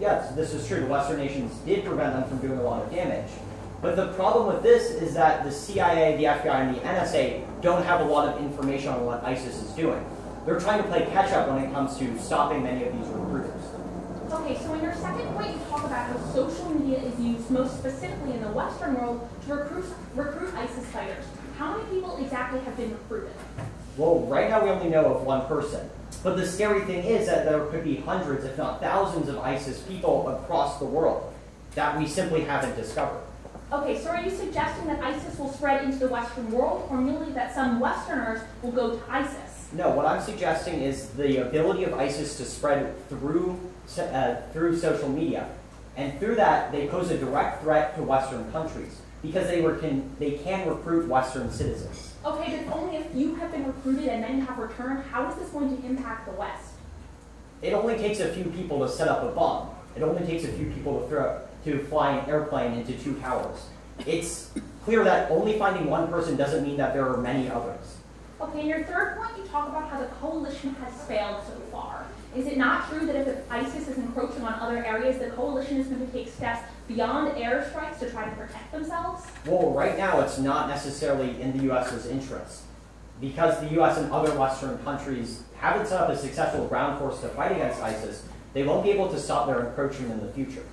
Yes, this is true. The Western nations did prevent them from doing a lot of damage. But the problem with this is that the CIA, the FBI, and the NSA don't have a lot of information on what ISIS is doing. They're trying to play catch up when it comes to stopping many of these recruiters. Okay, so in your second point, you talk about how social media is used most specifically in the Western world to recruit, recruit ISIS fighters. How many people exactly have been recruited? Well, right now we only know of one person. But the scary thing is that there could be hundreds, if not thousands, of ISIS people across the world that we simply haven't discovered. Okay, so are you suggesting that ISIS will spread into the Western world, or merely that some Westerners will go to ISIS? No, what I'm suggesting is the ability of ISIS to spread through uh, through social media, and through that they pose a direct threat to Western countries because they were can they can recruit Western citizens. Okay, but only a few have been recruited and many have returned, how is this going to impact the West? It only takes a few people to set up a bomb. It only takes a few people to throw to fly an airplane into two towers. It's clear that only finding one person doesn't mean that there are many others. Okay, in your third point, you talk about how the coalition has failed so far. Is it not true that if ISIS is encroaching on other areas, the coalition is going to take steps beyond airstrikes to try to protect themselves? Well, right now it's not necessarily in the U.S.'s interest. Because the U.S. and other Western countries haven't set up a successful ground force to fight against ISIS, they won't be able to stop their encroachment in the future.